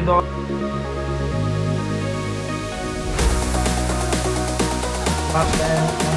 dog. Bad,